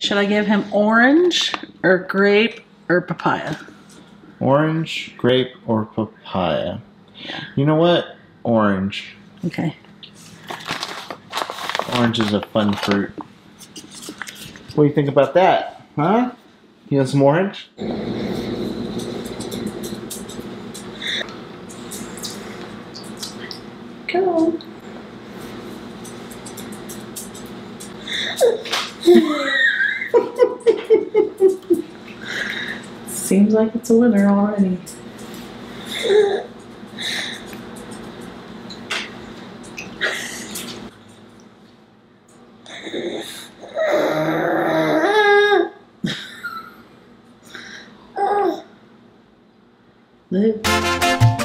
Should I give him orange or grape or papaya? Orange, grape, or papaya? You know what? Orange. Okay. Orange is a fun fruit. What do you think about that? Huh? You want some orange? Come seems like it's a winner already. Look.